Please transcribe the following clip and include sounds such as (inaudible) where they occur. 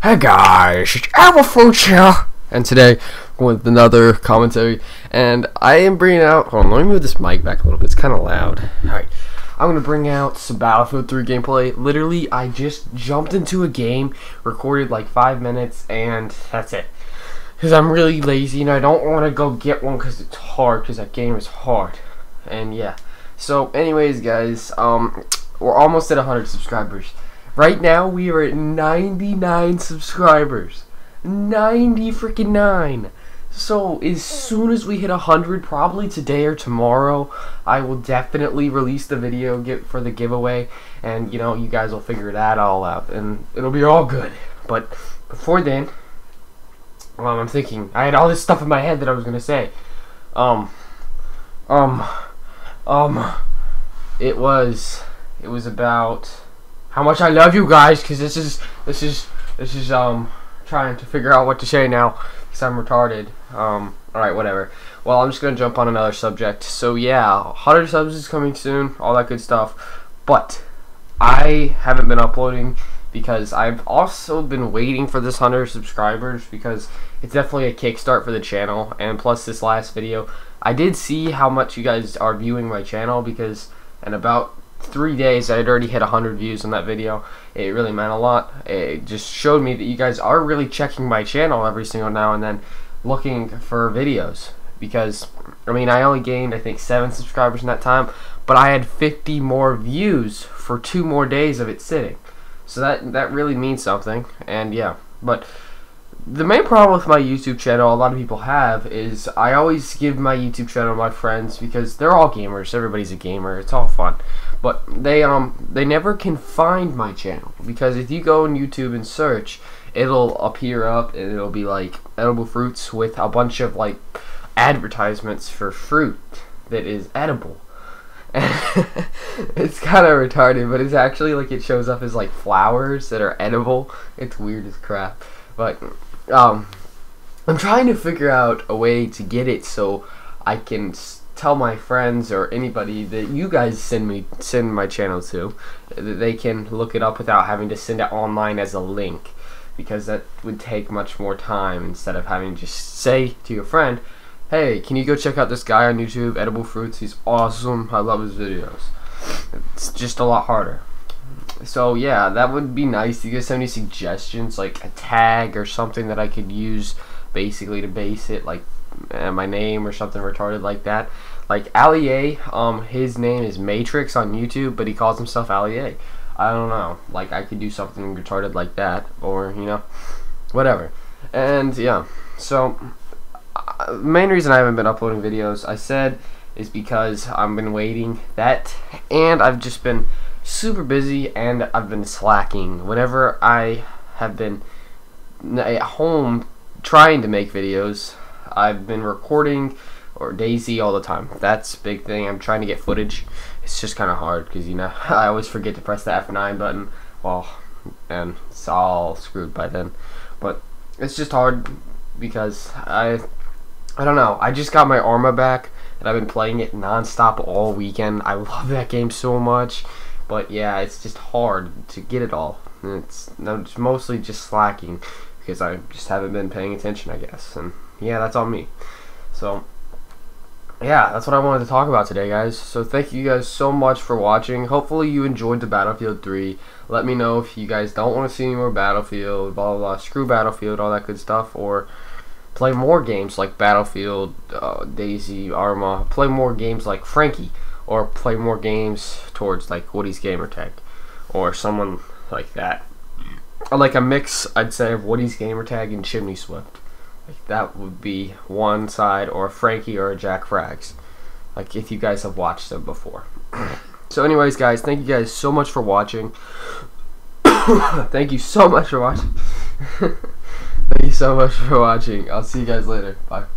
Hey guys, it's Applefruit here, and today with another commentary, and I am bringing out. Hold on, let me move this mic back a little bit. It's kind of loud. All right, I'm gonna bring out some Battlefield 3 gameplay. Literally, I just jumped into a game, recorded like five minutes, and that's it. Because I'm really lazy and I don't want to go get one because it's hard. Because that game is hard, and yeah. So, anyways, guys, um, we're almost at 100 subscribers. Right now, we are at 99 subscribers. 90 freaking 9. So, as soon as we hit 100, probably today or tomorrow, I will definitely release the video get for the giveaway. And, you know, you guys will figure that all out. And it'll be all good. But before then, um, I'm thinking, I had all this stuff in my head that I was going to say. Um, um, um, it was, it was about how much I love you guys because this is this is this is um trying to figure out what to say now because I'm retarded. Um, all right, whatever. Well, I'm just gonna jump on another subject. So yeah, 100 subs is coming soon, all that good stuff. But I haven't been uploading because I've also been waiting for this 100 subscribers because it's definitely a kickstart for the channel. And plus, this last video, I did see how much you guys are viewing my channel because in about three days I had already hit 100 views on that video. It really meant a lot. It just showed me that you guys are really checking my channel every single now and then looking for videos. Because, I mean, I only gained, I think, 7 subscribers in that time, but I had 50 more views for two more days of it sitting. So that, that really means something, and yeah. But the main problem with my YouTube channel, a lot of people have, is I always give my YouTube channel to my friends because they're all gamers. Everybody's a gamer. It's all fun, but they um they never can find my channel because if you go on YouTube and search, it'll appear up and it'll be like edible fruits with a bunch of like advertisements for fruit that is edible. (laughs) it's kind of retarded, but it's actually like it shows up as like flowers that are edible. It's weird as crap, but um, I'm trying to figure out a way to get it so I can tell my friends or anybody that you guys send me send my channel to that they can look it up without having to send it online as a link. Because that would take much more time instead of having to just say to your friend hey can you go check out this guy on youtube edible fruits? He's awesome. I love his videos. It's just a lot harder so yeah, that would be nice. Do you guys have any suggestions, like a tag or something that I could use, basically to base it, like uh, my name or something retarded like that? Like Ali A, um, his name is Matrix on YouTube, but he calls himself Ali A. I don't know. Like I could do something retarded like that, or you know, whatever. And yeah, so uh, main reason I haven't been uploading videos, I said, is because I've been waiting that, and I've just been super busy and I've been slacking. Whenever I have been at home trying to make videos, I've been recording or DayZ all the time. That's big thing. I'm trying to get footage. It's just kind of hard because you know (laughs) I always forget to press the F9 button. Well, and it's all screwed by then. But it's just hard because I I don't know. I just got my Arma back and I've been playing it nonstop all weekend. I (laughs) love that game so much. But yeah, it's just hard to get it all. It's, it's mostly just slacking because I just haven't been paying attention, I guess. And yeah, that's on me. So yeah, that's what I wanted to talk about today, guys. So thank you guys so much for watching. Hopefully you enjoyed the Battlefield 3. Let me know if you guys don't want to see any more Battlefield, blah, blah, blah. Screw Battlefield, all that good stuff. Or play more games like Battlefield, uh, DayZ, Arma. Play more games like Frankie or play more games towards like Woody's Gamertag or someone like that. Or like a mix, I'd say, of Woody's Gamertag and Chimney Swift. Like that would be one side, or Frankie or Jack Frags. Like if you guys have watched them before. (coughs) so, anyways, guys, thank you guys so much for watching. (coughs) thank you so much for watching. (laughs) thank you so much for watching. I'll see you guys later. Bye.